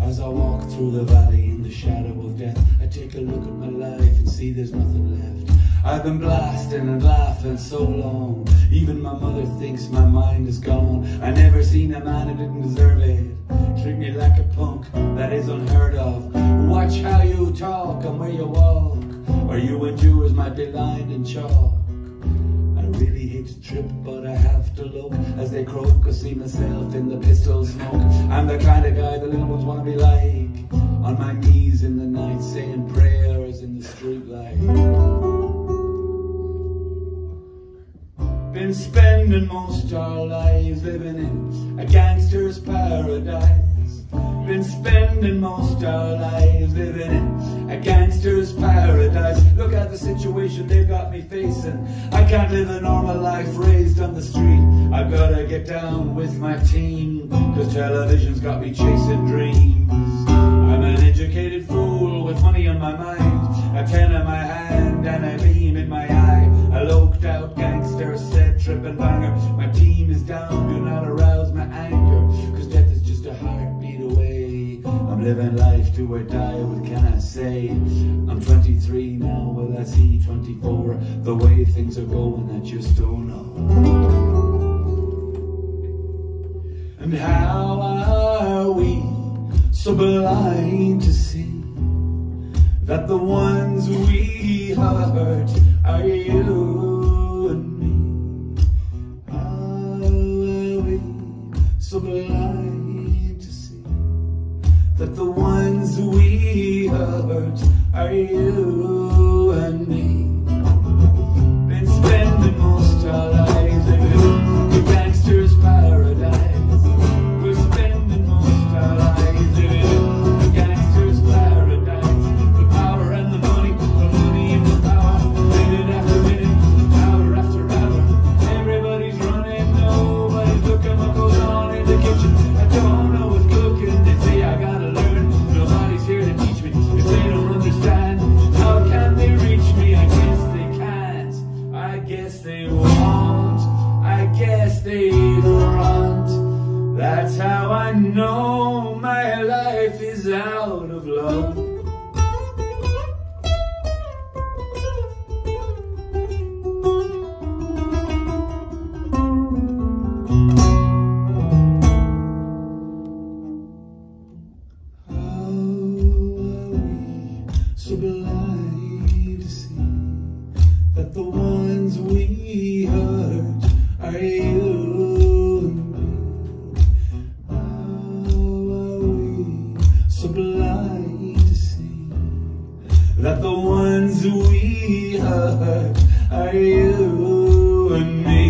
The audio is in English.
As I walk through the valley in the shadow of death, I take a look at my life and see there's nothing left. I've been blasting and laughing so long, even my mother thinks my mind is gone. I never seen a man who didn't deserve it. Treat me like a punk, that is unheard of. Watch how you talk and where you walk, or you and yours might be lined in chalk. Really hate to trip, but I have to look as they croak. I see myself in the pistol smoke. I'm the kind of guy the little ones wanna be like. On my knees in the night, saying prayers in the street light. Been spending most our lives living in a gangster's paradise. Been spending most our lives living in a gangster's paradise. The situation they've got me facing. I can't live a normal life raised on the street. I've gotta get down with my team, cause television's got me chasing dreams. I'm an educated fool with money on my mind, a pen in my hand and a beam in my eye. A loked out gangster said tripping banger. My team is down, do not arouse living life to a die, what can I say? I'm 23 now, will I see 24? The way things are going, I just don't know. And how are we so blind to see that the ones we hurt are you and me? How are we so blind that the ones we hurt are you and me? Know my life is out of love. So blind to see that the ones we the ones we are, are you and me.